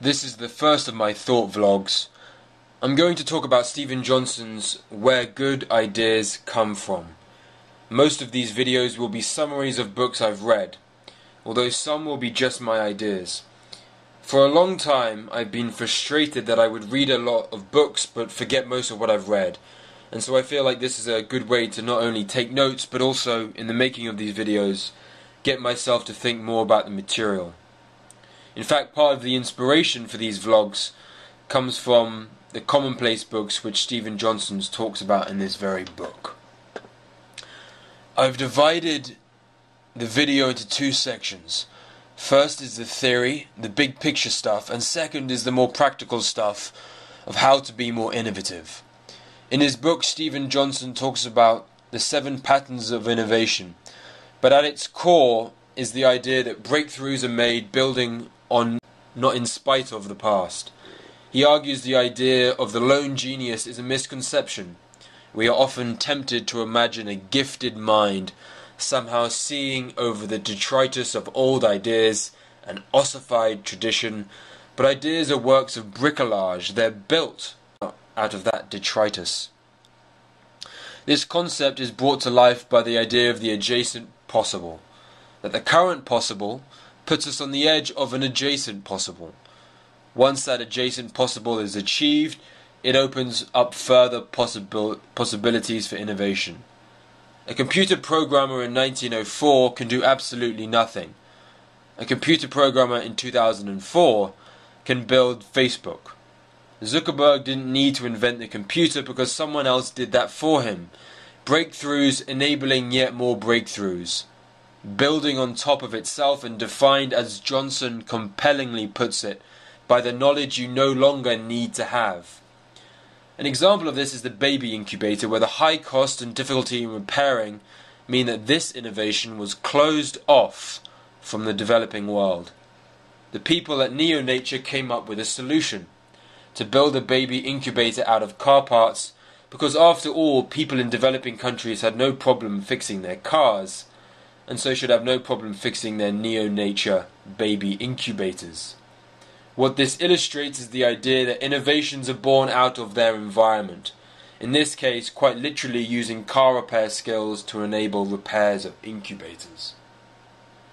This is the first of my thought vlogs. I'm going to talk about Steven Johnson's Where Good Ideas Come From. Most of these videos will be summaries of books I've read, although some will be just my ideas. For a long time I've been frustrated that I would read a lot of books but forget most of what I've read, and so I feel like this is a good way to not only take notes but also, in the making of these videos, get myself to think more about the material. In fact, part of the inspiration for these vlogs comes from the commonplace books which Steven Johnson talks about in this very book. I've divided the video into two sections. First is the theory, the big picture stuff, and second is the more practical stuff of how to be more innovative. In his book, Steven Johnson talks about the seven patterns of innovation, but at its core is the idea that breakthroughs are made building on, not in spite of, the past. He argues the idea of the lone genius is a misconception. We are often tempted to imagine a gifted mind somehow seeing over the detritus of old ideas, and ossified tradition, but ideas are works of bricolage, they're built out of that detritus. This concept is brought to life by the idea of the adjacent possible, that the current possible puts us on the edge of an adjacent possible. Once that adjacent possible is achieved, it opens up further possible, possibilities for innovation. A computer programmer in 1904 can do absolutely nothing. A computer programmer in 2004 can build Facebook. Zuckerberg didn't need to invent the computer because someone else did that for him. Breakthroughs enabling yet more breakthroughs building on top of itself and defined, as Johnson compellingly puts it, by the knowledge you no longer need to have. An example of this is the baby incubator, where the high cost and difficulty in repairing mean that this innovation was closed off from the developing world. The people at NeoNurture came up with a solution to build a baby incubator out of car parts because, after all, people in developing countries had no problem fixing their cars and so should have no problem fixing their NeoNurture baby incubators. What this illustrates is the idea that innovations are born out of their environment, in this case, quite literally using car repair skills to enable repairs of incubators.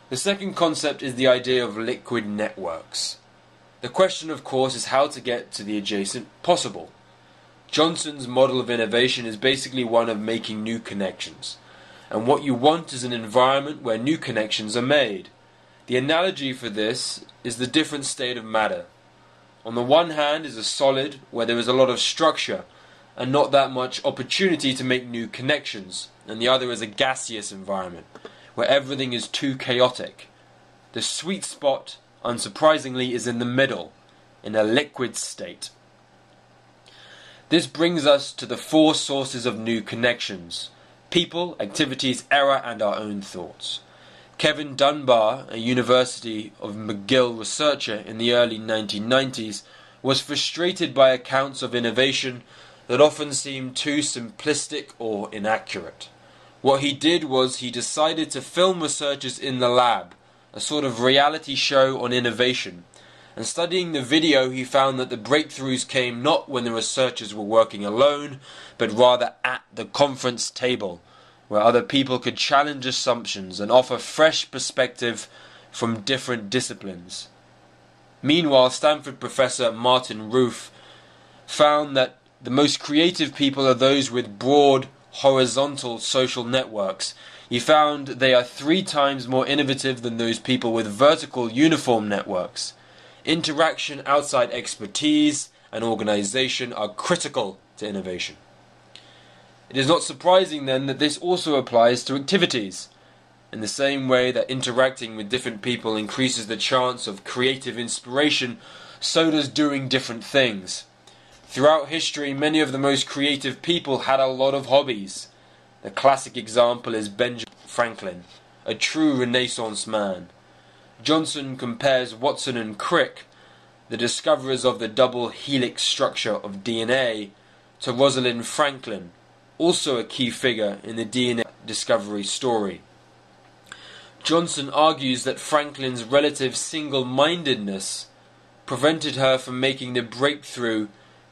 The second concept is the idea of liquid networks. The question, of course, is how to get to the adjacent possible. Johnson's model of innovation is basically one of making new connections and what you want is an environment where new connections are made. The analogy for this is the different state of matter. On the one hand is a solid where there is a lot of structure and not that much opportunity to make new connections, and the other is a gaseous environment where everything is too chaotic. The sweet spot, unsurprisingly, is in the middle, in a liquid state. This brings us to the four sources of new connections people, activities, error, and our own thoughts. Kevin Dunbar, a University of McGill researcher in the early 1990s, was frustrated by accounts of innovation that often seemed too simplistic or inaccurate. What he did was he decided to film researchers in the lab, a sort of reality show on innovation. And studying the video, he found that the breakthroughs came not when the researchers were working alone, but rather at the conference table, where other people could challenge assumptions and offer fresh perspective from different disciplines. Meanwhile, Stanford professor Martin Ruef found that the most creative people are those with broad horizontal social networks. He found they are three times more innovative than those people with vertical uniform networks. Interaction outside expertise and organization are critical to innovation. It is not surprising then that this also applies to activities. In the same way that interacting with different people increases the chance of creative inspiration, so does doing different things. Throughout history, many of the most creative people had a lot of hobbies. The classic example is Benjamin Franklin, a true Renaissance man. Johnson compares Watson and Crick, the discoverers of the double helix structure of DNA, to Rosalind Franklin, also a key figure in the DNA discovery story. Johnson argues that Franklin's relative single mindedness prevented her from making the breakthrough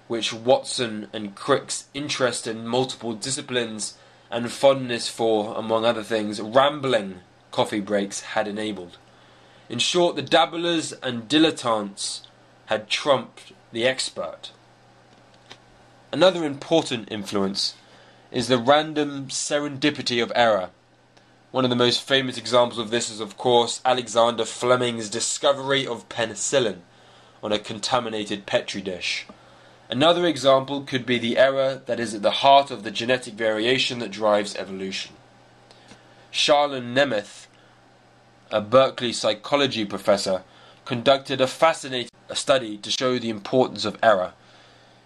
which Watson and Crick's interest in multiple disciplines and fondness for, among other things, rambling coffee breaks had enabled. In short, the dabblers and dilettantes had trumped the expert. Another important influence is the random serendipity of error. One of the most famous examples of this is, of course, Alexander Fleming's discovery of penicillin on a contaminated petri dish. Another example could be the error that is at the heart of the genetic variation that drives evolution. Charlan Nemeth, a Berkeley psychology professor, conducted a fascinating study to show the importance of error.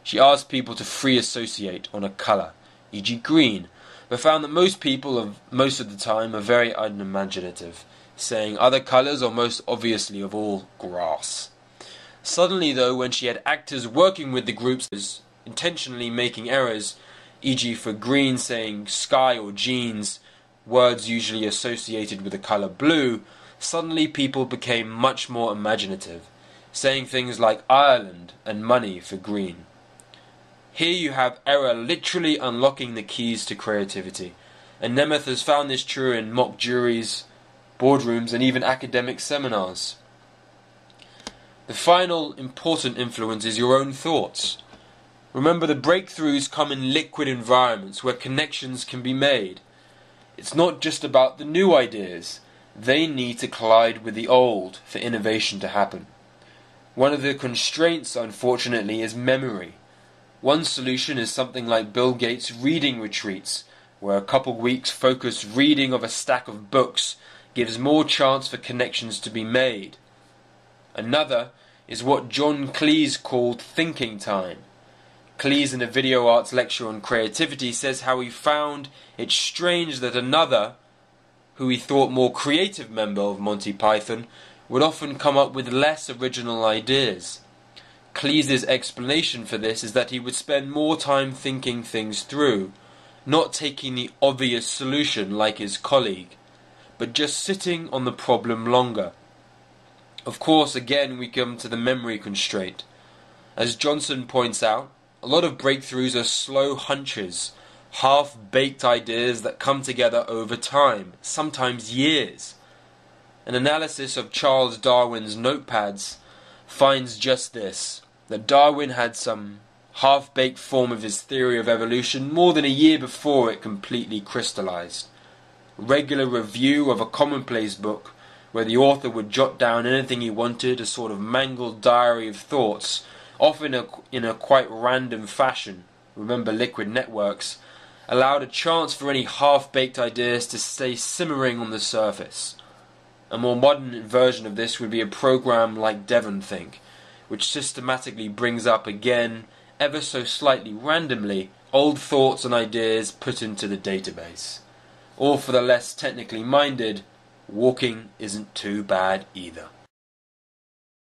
She asked people to free associate on a colour, e.g., green, but found that most people, of, most of the time, are very unimaginative, saying other colours are most obviously of all grass. Suddenly, though, when she had actors working with the groups, intentionally making errors, e.g., for green saying sky or jeans, words usually associated with the colour blue, suddenly people became much more imaginative, saying things like Ireland and money for green. Here you have error literally unlocking the keys to creativity, and Nemeth has found this true in mock juries, boardrooms, and even academic seminars. The final important influence is your own thoughts. Remember, the breakthroughs come in liquid environments where connections can be made. It's not just about the new ideas, they need to collide with the old for innovation to happen. One of the constraints, unfortunately, is memory. One solution is something like Bill Gates' reading retreats, where a couple weeks focused reading of a stack of books gives more chance for connections to be made. Another is what John Cleese called thinking time. Cleese, in a video arts lecture on creativity, says how he found it strange that another, who he thought more creative member of Monty Python, would often come up with less original ideas. Cleese's explanation for this is that he would spend more time thinking things through, not taking the obvious solution like his colleague, but just sitting on the problem longer. Of course, again, we come to the memory constraint. As Johnson points out, a lot of breakthroughs are slow hunches, half baked ideas that come together over time, sometimes years. An analysis of Charles Darwin's notepads finds just this that Darwin had some half baked form of his theory of evolution more than a year before it completely crystallized. Regular review of a commonplace book where the author would jot down anything he wanted, a sort of mangled diary of thoughts, often in a, in a quite random fashion, remember liquid networks, allowed a chance for any half baked ideas to stay simmering on the surface. A more modern version of this would be a program like DevonThink, which systematically brings up again, ever so slightly randomly, old thoughts and ideas put into the database. Or for the less technically minded, walking isn't too bad either.